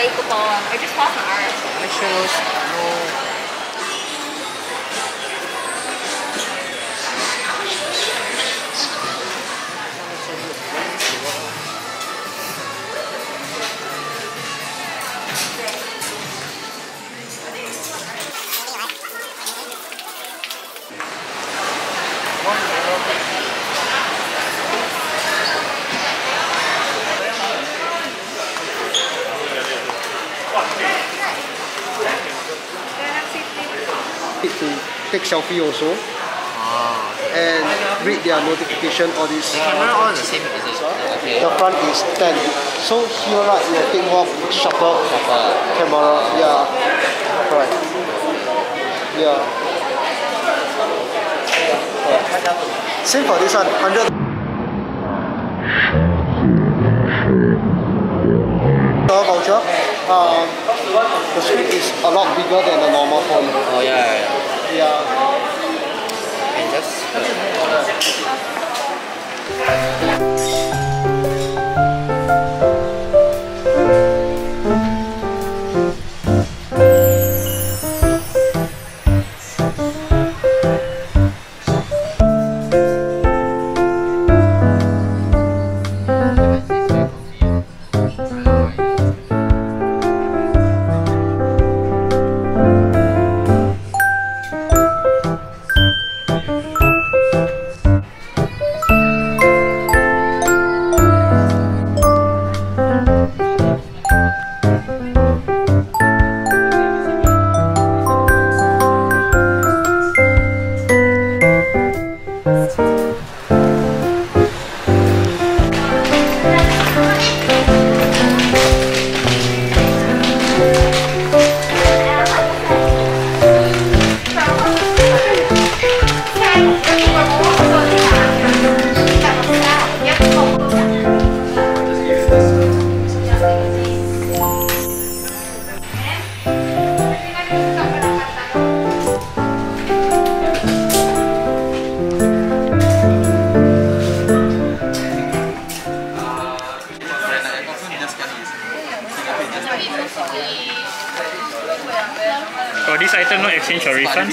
I just lost my arm. Shows no. Selfie also Ah. and read their notification all this. The camera all the same is it? Okay. The front is 10. So here right, you take more sharper camera. Yeah. Correct. Yeah. Correct. Same for this one, 100 dollar voucher. Um, the screen is a lot bigger than the normal phone. Oh yeah, yeah, yeah. Yeah. And just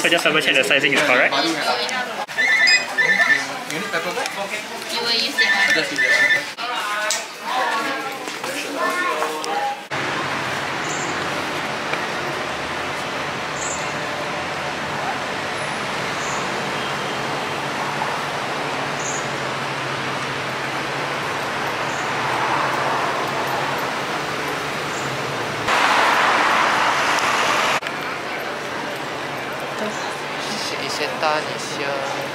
so just double check the sizing is correct. You were using Wah.